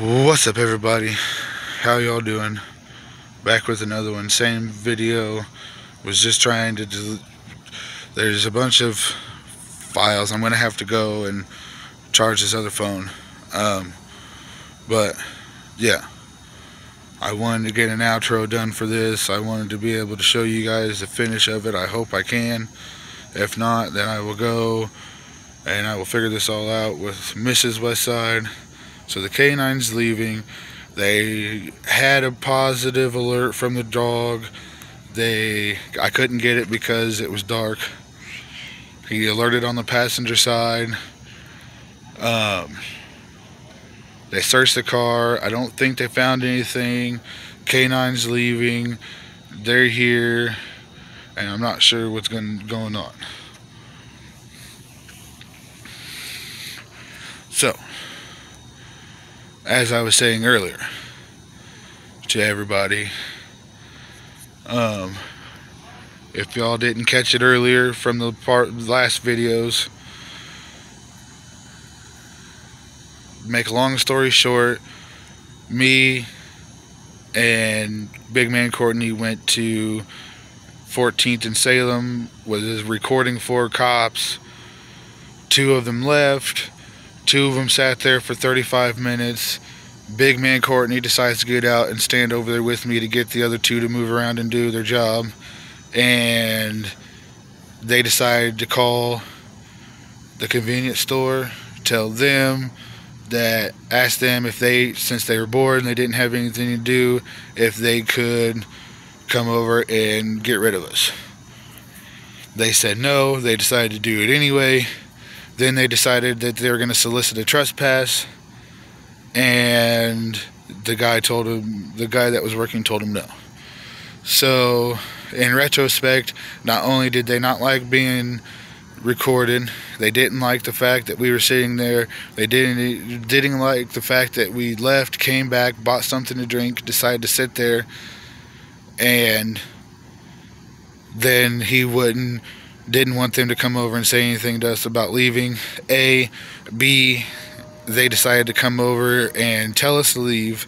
What's up everybody? How y'all doing? Back with another one. Same video. Was just trying to do there's a bunch of files. I'm gonna have to go and charge this other phone. Um, but yeah. I wanted to get an outro done for this. I wanted to be able to show you guys the finish of it. I hope I can. If not, then I will go and I will figure this all out with Mrs. Westside. So the canine's leaving. They had a positive alert from the dog. They I couldn't get it because it was dark. He alerted on the passenger side. Um, they searched the car. I don't think they found anything. Canine's leaving. They're here. And I'm not sure what's going, going on. So, as I was saying earlier to everybody, um, if y'all didn't catch it earlier from the part last videos, make a long story short, me and Big Man Courtney went to 14th and Salem, was recording four cops. Two of them left. Two of them sat there for 35 minutes. Big Man Courtney decides to get out and stand over there with me to get the other two to move around and do their job. And they decided to call the convenience store, tell them that asked them if they, since they were bored and they didn't have anything to do, if they could come over and get rid of us. They said no. They decided to do it anyway. Then they decided that they were going to solicit a trespass, and the guy told him, the guy that was working told him no. So, in retrospect, not only did they not like being recorded. They didn't like the fact that we were sitting there. They didn't didn't like the fact that we left, came back, bought something to drink, decided to sit there, and then he wouldn't didn't want them to come over and say anything to us about leaving. A, B, they decided to come over and tell us to leave.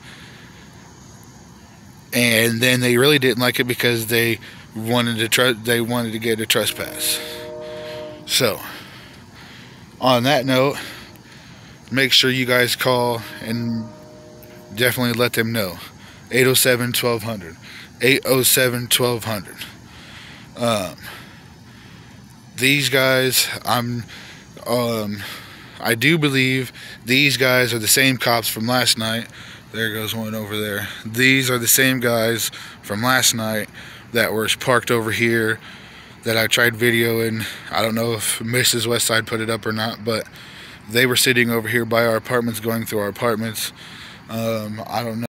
And then they really didn't like it because they wanted to tr- they wanted to get a trespass. So, on that note, make sure you guys call and definitely let them know. 807 1200. 807 1200. Um, these guys, I'm, um, I do believe these guys are the same cops from last night. There goes one over there. These are the same guys from last night that were parked over here that I tried videoing. I don't know if Mrs. Westside put it up or not, but they were sitting over here by our apartments, going through our apartments. Um, I don't know.